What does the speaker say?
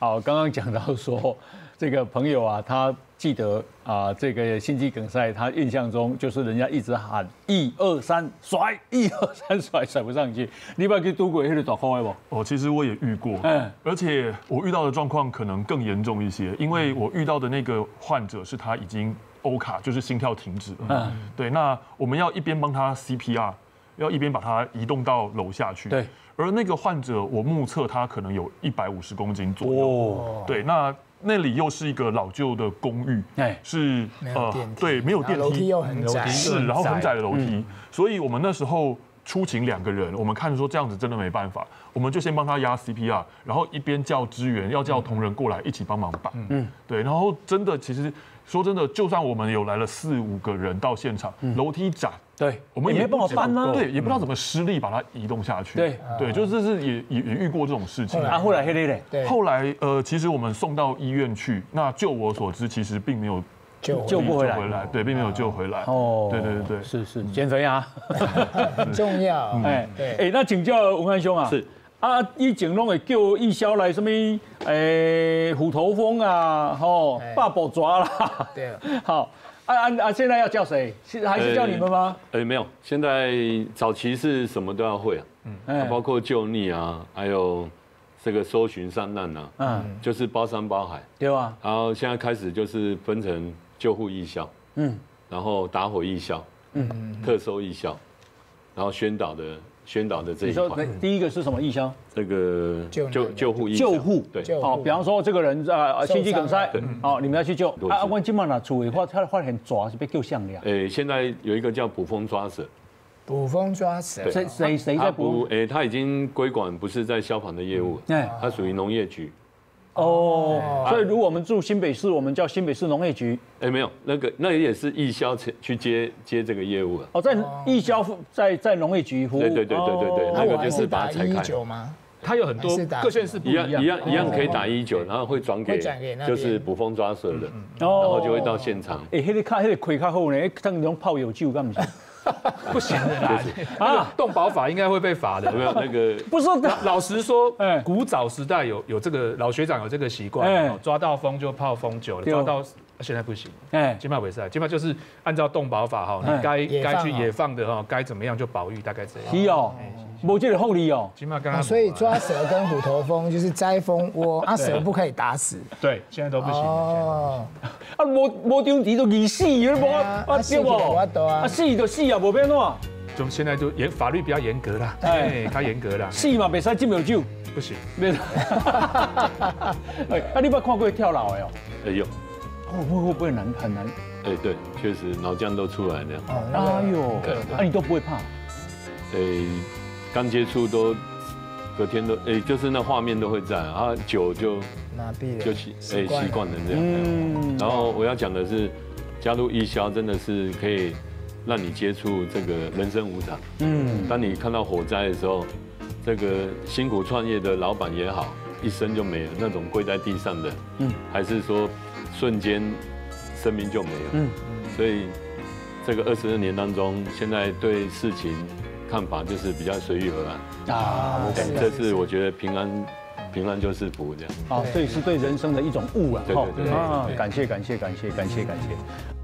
好，刚刚讲到说，这个朋友啊，他记得啊，这个心肌梗塞，他印象中就是人家一直喊一二三甩，一二三甩，甩不上去。你把去拄过那个大块不？哦，其实我也遇过，嗯而且我遇到的状况可能更严重一些，因为我遇到的那个患者是他已经欧卡，就是心跳停止了。嗯对，那我们要一边帮他 CPR，要一边把它移动到楼下去。对，而那个患者，我目测他可能有一百五十公斤左右。哦，对，那那里又是一个老旧的公寓，哎。是没有电梯，对，没有电梯。楼梯梯，又很窄，是，然后很窄。的楼嗯。梯，所以我们那时候出勤两个人，我们看说这样子真的没办法，我们就先帮他压 CPR，然后一边叫支援，要叫同仁过来一起帮忙办。嗯，对，然后真的其实说真的，就算我们有来了四五个人到现场，楼梯窄。对，我们也没办法搬啊。对，也不知道怎么施力把它移动下去。对对，就是这是也也也遇过这种事情。啊，后来黑对，后来呃，其实我们送到医院去，那就我所知，其实并没有就救不回来。对，并没有救回来。哦。对对对。对，是是减肥啊。很重要。哎对。哎，那请教文汉兄啊，是。啊，以前拢会叫义消来什么诶虎头蜂啊，吼哎。八宝抓啦，对，好。啊啊啊！现在要叫谁？是还是叫你们吗？哎，没有，现在早期是什么都要会啊，嗯。包括救溺啊，还有这个搜寻上难啊，嗯，就是包山包海。对吧？然后现在开始就是分成救护义消，嗯。然后打火义消，嗯，特搜义消，然后宣导的宣导的这你说一块，第一个是什么义消？这个救救护义消救护。对，救哦，比方说这个人啊心肌梗塞受，哦，你们要去救。对啊。我今晚拿处理，或他发现抓是被救项链，诶，现在有一个叫捕风抓蛇，捕风抓蛇，谁谁谁在捕不？诶，他已经归管不是在消防的业务，哎他属于农业局。哦，所以如果我们住新北市，我们叫新北市农业局。哎，没有，那个那也是义消去接接这个业务了。哦，在义消在在农业局服务。对对对对对对哦那个就是打一它拆开九吗？它有很多各县市不一样。一样，一样可以打一九，然后会转给就是捕风抓蛇的，哦然后就会到现场。哎，迄个卡，迄个亏卡后呢，当种泡有酒干不是？不行的啦。啊，动保法应该会被罚的。有。没有那个不是的，老实说哎，古早时代有有这个老学长有这个习哎。惯，哦抓到风就泡风酒了，抓到现在不行。哎，金马比赛，金马就是按照动保法哈，哎。你该该去野放的哈，该怎么样就保育，大概这样。是哦，无这个福利哦。所以抓蛇跟虎头蜂就是摘蜂窝，啊蛇不可以打死。对现在都不行。哦，啊，无无张题就易死，你无啊啊啊死就没法度啊啊死就死啊，无变怎？现在就现在就严法律比较严格啦，哎哎，它严格啦，死嘛，袂使啉药酒，不行。袂。哎，啊，你捌看过跳楼的哦？哎呦，哦，会会不会难很难？哎对，确实脑浆都出来那个哎呦，那，你都不会怕？哎，刚接触都隔天都哎，就是那画面都会在啊，久就麻痹了，就习哎惯了习惯了这样。嗯，然后我要讲的是，加入义消真的是可以让你接触这个人生无常。嗯，当你看到火灾的时候，这个辛苦创业的老板也好，一生就没了，那种跪在地上的，嗯嗯，还是说瞬间生命就没了，嗯嗯，所以这个二十二年当中，现在对事情看法就是比较随遇而安，啊，我对这是我觉得平安，平安就是福这样。啊，这是对人生的一种悟啊，对对对对啊对，感谢感谢感谢感谢感谢。